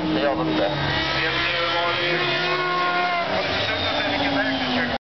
不要，怎么的？